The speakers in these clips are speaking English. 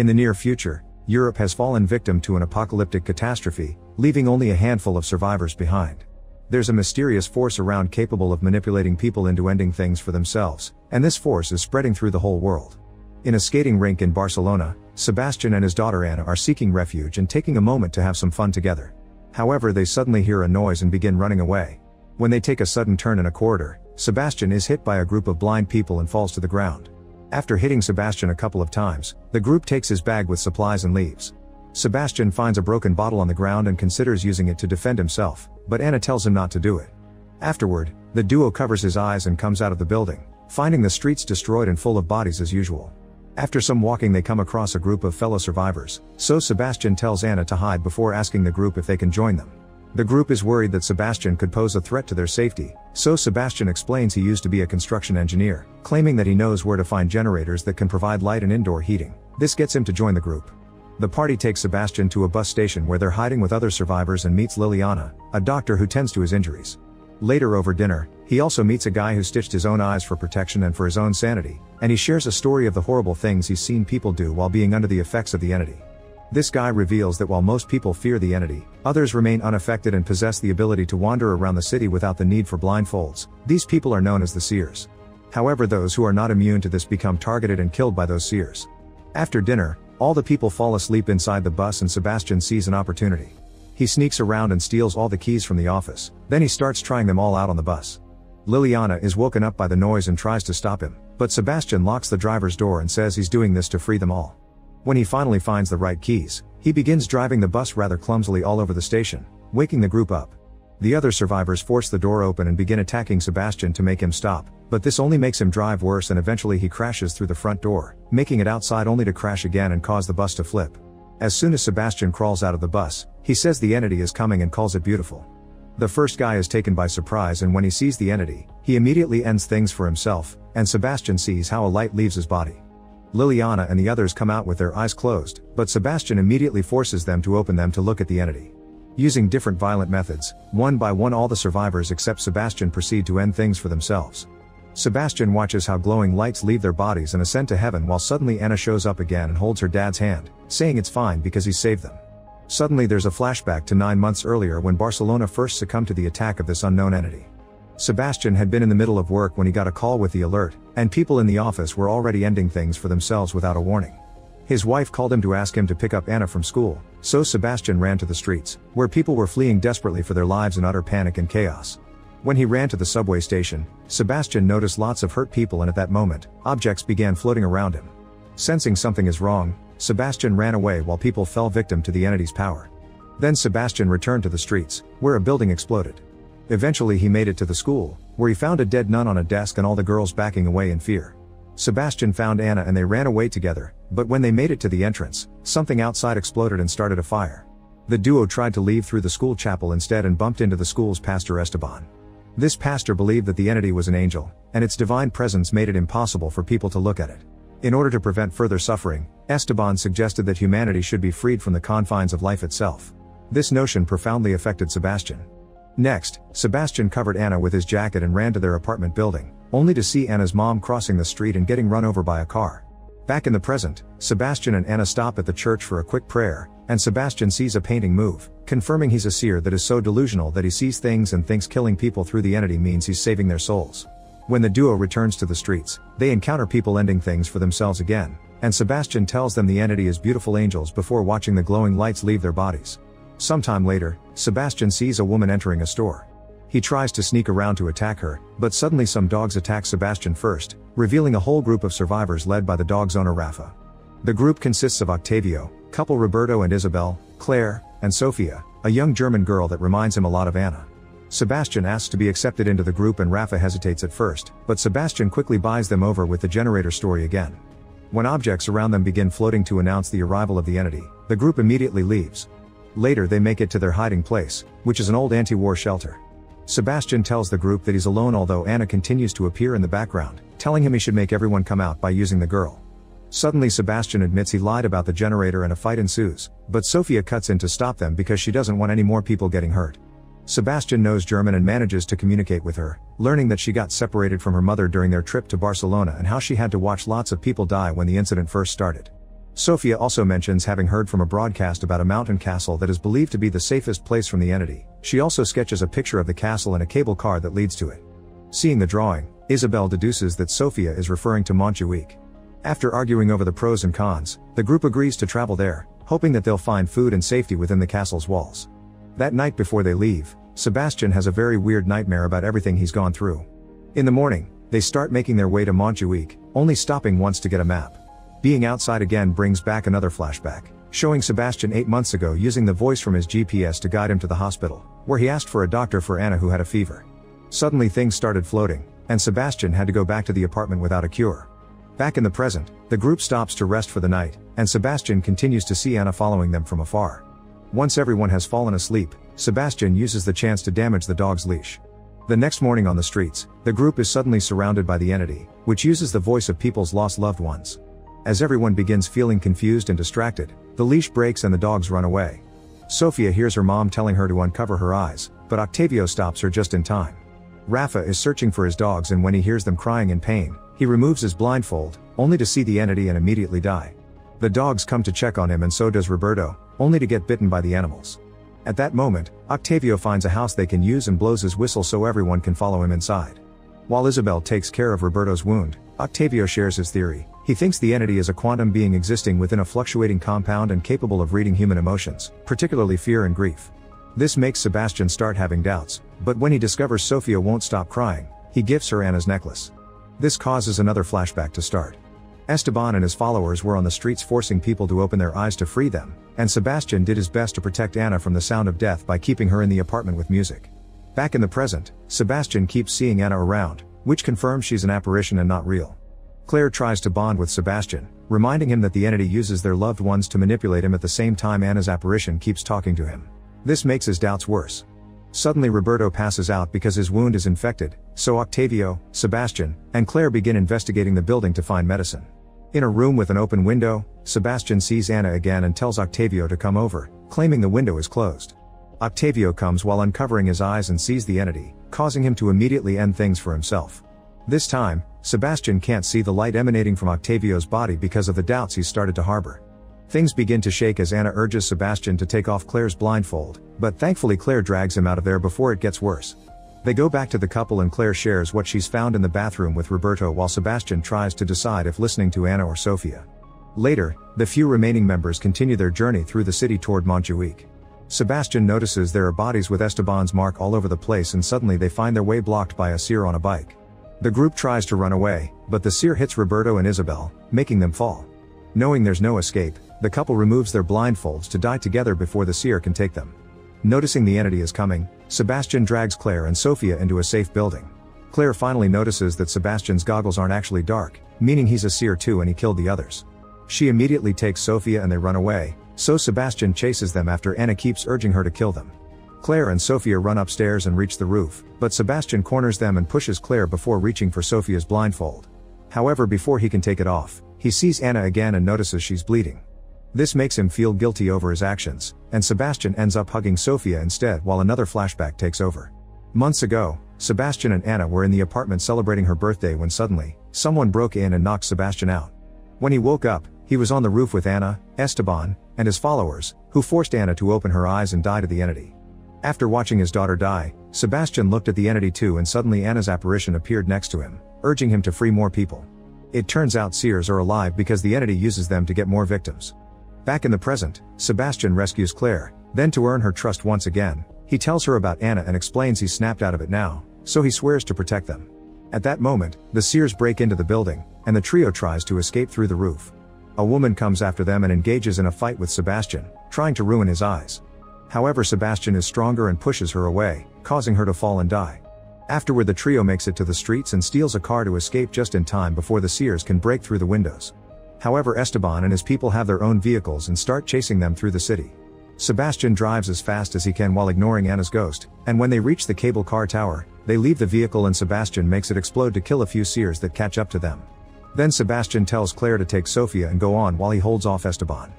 In the near future, Europe has fallen victim to an apocalyptic catastrophe, leaving only a handful of survivors behind. There's a mysterious force around capable of manipulating people into ending things for themselves, and this force is spreading through the whole world. In a skating rink in Barcelona, Sebastian and his daughter Anna are seeking refuge and taking a moment to have some fun together. However, they suddenly hear a noise and begin running away. When they take a sudden turn in a corridor, Sebastian is hit by a group of blind people and falls to the ground. After hitting Sebastian a couple of times, the group takes his bag with supplies and leaves. Sebastian finds a broken bottle on the ground and considers using it to defend himself, but Anna tells him not to do it. Afterward, the duo covers his eyes and comes out of the building, finding the streets destroyed and full of bodies as usual. After some walking they come across a group of fellow survivors, so Sebastian tells Anna to hide before asking the group if they can join them. The group is worried that Sebastian could pose a threat to their safety, so Sebastian explains he used to be a construction engineer, claiming that he knows where to find generators that can provide light and indoor heating. This gets him to join the group. The party takes Sebastian to a bus station where they're hiding with other survivors and meets Liliana, a doctor who tends to his injuries. Later over dinner, he also meets a guy who stitched his own eyes for protection and for his own sanity, and he shares a story of the horrible things he's seen people do while being under the effects of the entity. This guy reveals that while most people fear the entity, others remain unaffected and possess the ability to wander around the city without the need for blindfolds. These people are known as the seers. However, those who are not immune to this become targeted and killed by those seers. After dinner, all the people fall asleep inside the bus and Sebastian sees an opportunity. He sneaks around and steals all the keys from the office, then he starts trying them all out on the bus. Liliana is woken up by the noise and tries to stop him, but Sebastian locks the driver's door and says he's doing this to free them all. When he finally finds the right keys, he begins driving the bus rather clumsily all over the station, waking the group up. The other survivors force the door open and begin attacking Sebastian to make him stop, but this only makes him drive worse and eventually he crashes through the front door, making it outside only to crash again and cause the bus to flip. As soon as Sebastian crawls out of the bus, he says the entity is coming and calls it beautiful. The first guy is taken by surprise and when he sees the entity, he immediately ends things for himself, and Sebastian sees how a light leaves his body. Liliana and the others come out with their eyes closed, but Sebastian immediately forces them to open them to look at the entity. Using different violent methods, one by one all the survivors except Sebastian proceed to end things for themselves. Sebastian watches how glowing lights leave their bodies and ascend to heaven while suddenly Anna shows up again and holds her dad's hand, saying it's fine because he saved them. Suddenly there's a flashback to nine months earlier when Barcelona first succumbed to the attack of this unknown entity. Sebastian had been in the middle of work when he got a call with the alert, and people in the office were already ending things for themselves without a warning. His wife called him to ask him to pick up Anna from school, so Sebastian ran to the streets, where people were fleeing desperately for their lives in utter panic and chaos. When he ran to the subway station, Sebastian noticed lots of hurt people and at that moment, objects began floating around him. Sensing something is wrong, Sebastian ran away while people fell victim to the entity's power. Then Sebastian returned to the streets, where a building exploded. Eventually he made it to the school, where he found a dead nun on a desk and all the girls backing away in fear. Sebastian found Anna and they ran away together, but when they made it to the entrance, something outside exploded and started a fire. The duo tried to leave through the school chapel instead and bumped into the school's pastor Esteban. This pastor believed that the entity was an angel, and its divine presence made it impossible for people to look at it. In order to prevent further suffering, Esteban suggested that humanity should be freed from the confines of life itself. This notion profoundly affected Sebastian. Next, Sebastian covered Anna with his jacket and ran to their apartment building, only to see Anna's mom crossing the street and getting run over by a car. Back in the present, Sebastian and Anna stop at the church for a quick prayer, and Sebastian sees a painting move, confirming he's a seer that is so delusional that he sees things and thinks killing people through the entity means he's saving their souls. When the duo returns to the streets, they encounter people ending things for themselves again, and Sebastian tells them the entity is beautiful angels before watching the glowing lights leave their bodies. Sometime later, Sebastian sees a woman entering a store. He tries to sneak around to attack her, but suddenly some dogs attack Sebastian first, revealing a whole group of survivors led by the dog's owner Rafa. The group consists of Octavio, couple Roberto and Isabel, Claire, and Sofia, a young German girl that reminds him a lot of Anna. Sebastian asks to be accepted into the group and Rafa hesitates at first, but Sebastian quickly buys them over with the generator story again. When objects around them begin floating to announce the arrival of the entity, the group immediately leaves, Later they make it to their hiding place, which is an old anti-war shelter. Sebastian tells the group that he's alone although Anna continues to appear in the background, telling him he should make everyone come out by using the girl. Suddenly Sebastian admits he lied about the generator and a fight ensues, but Sofia cuts in to stop them because she doesn't want any more people getting hurt. Sebastian knows German and manages to communicate with her, learning that she got separated from her mother during their trip to Barcelona and how she had to watch lots of people die when the incident first started. Sofia also mentions having heard from a broadcast about a mountain castle that is believed to be the safest place from the entity. She also sketches a picture of the castle and a cable car that leads to it. Seeing the drawing, Isabel deduces that Sofia is referring to Montjuic. After arguing over the pros and cons, the group agrees to travel there, hoping that they'll find food and safety within the castle's walls. That night before they leave, Sebastian has a very weird nightmare about everything he's gone through. In the morning, they start making their way to Montjuic, only stopping once to get a map. Being outside again brings back another flashback, showing Sebastian eight months ago using the voice from his GPS to guide him to the hospital, where he asked for a doctor for Anna who had a fever. Suddenly things started floating, and Sebastian had to go back to the apartment without a cure. Back in the present, the group stops to rest for the night, and Sebastian continues to see Anna following them from afar. Once everyone has fallen asleep, Sebastian uses the chance to damage the dog's leash. The next morning on the streets, the group is suddenly surrounded by the entity, which uses the voice of people's lost loved ones. As everyone begins feeling confused and distracted, the leash breaks and the dogs run away. Sofia hears her mom telling her to uncover her eyes, but Octavio stops her just in time. Rafa is searching for his dogs and when he hears them crying in pain, he removes his blindfold, only to see the entity and immediately die. The dogs come to check on him and so does Roberto, only to get bitten by the animals. At that moment, Octavio finds a house they can use and blows his whistle so everyone can follow him inside. While Isabel takes care of Roberto's wound, Octavio shares his theory, he thinks the entity is a quantum being existing within a fluctuating compound and capable of reading human emotions, particularly fear and grief. This makes Sebastian start having doubts, but when he discovers Sofia won't stop crying, he gives her Anna's necklace. This causes another flashback to start. Esteban and his followers were on the streets forcing people to open their eyes to free them, and Sebastian did his best to protect Anna from the sound of death by keeping her in the apartment with music. Back in the present, Sebastian keeps seeing Anna around, which confirms she's an apparition and not real. Claire tries to bond with Sebastian, reminding him that the entity uses their loved ones to manipulate him at the same time Anna's apparition keeps talking to him. This makes his doubts worse. Suddenly Roberto passes out because his wound is infected, so Octavio, Sebastian, and Claire begin investigating the building to find medicine. In a room with an open window, Sebastian sees Anna again and tells Octavio to come over, claiming the window is closed. Octavio comes while uncovering his eyes and sees the entity, causing him to immediately end things for himself. This time, Sebastian can't see the light emanating from Octavio's body because of the doubts he's started to harbor. Things begin to shake as Anna urges Sebastian to take off Claire's blindfold, but thankfully Claire drags him out of there before it gets worse. They go back to the couple and Claire shares what she's found in the bathroom with Roberto while Sebastian tries to decide if listening to Anna or Sofia. Later, the few remaining members continue their journey through the city toward Montjuic. Sebastian notices there are bodies with Esteban's mark all over the place and suddenly they find their way blocked by a seer on a bike. The group tries to run away, but the seer hits Roberto and Isabel, making them fall. Knowing there's no escape, the couple removes their blindfolds to die together before the seer can take them. Noticing the entity is coming, Sebastian drags Claire and Sofia into a safe building. Claire finally notices that Sebastian's goggles aren't actually dark, meaning he's a seer too and he killed the others. She immediately takes Sofia and they run away, so Sebastian chases them after Anna keeps urging her to kill them. Claire and Sofia run upstairs and reach the roof, but Sebastian corners them and pushes Claire before reaching for Sofia's blindfold. However before he can take it off, he sees Anna again and notices she's bleeding. This makes him feel guilty over his actions, and Sebastian ends up hugging Sofia instead while another flashback takes over. Months ago, Sebastian and Anna were in the apartment celebrating her birthday when suddenly, someone broke in and knocked Sebastian out. When he woke up, he was on the roof with Anna, Esteban, and his followers, who forced Anna to open her eyes and die to the entity. After watching his daughter die, Sebastian looked at the entity too and suddenly Anna's apparition appeared next to him, urging him to free more people. It turns out seers are alive because the entity uses them to get more victims. Back in the present, Sebastian rescues Claire, then to earn her trust once again, he tells her about Anna and explains he's snapped out of it now, so he swears to protect them. At that moment, the seers break into the building, and the trio tries to escape through the roof. A woman comes after them and engages in a fight with Sebastian, trying to ruin his eyes. However Sebastian is stronger and pushes her away, causing her to fall and die. Afterward the trio makes it to the streets and steals a car to escape just in time before the seers can break through the windows. However Esteban and his people have their own vehicles and start chasing them through the city. Sebastian drives as fast as he can while ignoring Anna's ghost, and when they reach the cable car tower, they leave the vehicle and Sebastian makes it explode to kill a few seers that catch up to them. Then Sebastian tells Claire to take Sofia and go on while he holds off Esteban.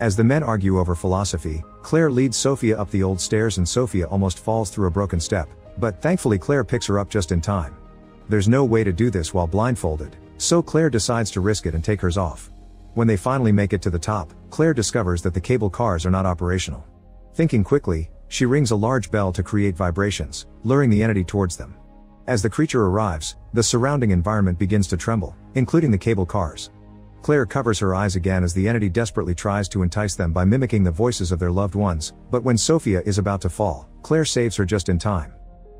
As the men argue over philosophy, Claire leads Sofia up the old stairs and Sofia almost falls through a broken step, but thankfully Claire picks her up just in time. There's no way to do this while blindfolded, so Claire decides to risk it and take hers off. When they finally make it to the top, Claire discovers that the cable cars are not operational. Thinking quickly, she rings a large bell to create vibrations, luring the entity towards them. As the creature arrives, the surrounding environment begins to tremble, including the cable cars. Claire covers her eyes again as the entity desperately tries to entice them by mimicking the voices of their loved ones, but when Sofia is about to fall, Claire saves her just in time.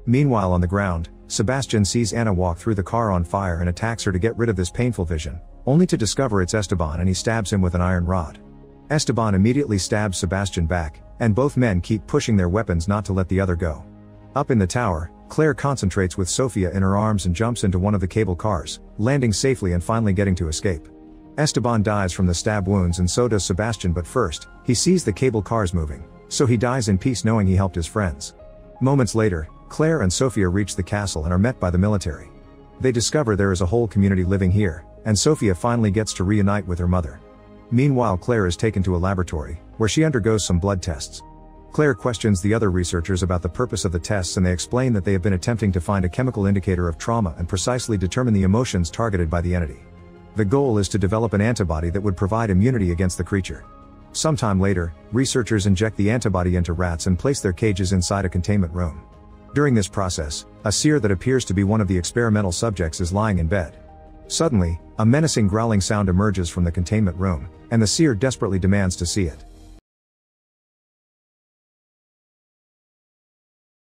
Meanwhile on the ground, Sebastian sees Anna walk through the car on fire and attacks her to get rid of this painful vision, only to discover it's Esteban and he stabs him with an iron rod. Esteban immediately stabs Sebastian back, and both men keep pushing their weapons not to let the other go. Up in the tower, Claire concentrates with Sofia in her arms and jumps into one of the cable cars, landing safely and finally getting to escape. Esteban dies from the stab wounds and so does Sebastian but first, he sees the cable cars moving, so he dies in peace knowing he helped his friends. Moments later, Claire and Sofia reach the castle and are met by the military. They discover there is a whole community living here, and Sofia finally gets to reunite with her mother. Meanwhile Claire is taken to a laboratory, where she undergoes some blood tests. Claire questions the other researchers about the purpose of the tests and they explain that they have been attempting to find a chemical indicator of trauma and precisely determine the emotions targeted by the entity. The goal is to develop an antibody that would provide immunity against the creature. Sometime later, researchers inject the antibody into rats and place their cages inside a containment room. During this process, a seer that appears to be one of the experimental subjects is lying in bed. Suddenly, a menacing growling sound emerges from the containment room, and the seer desperately demands to see it.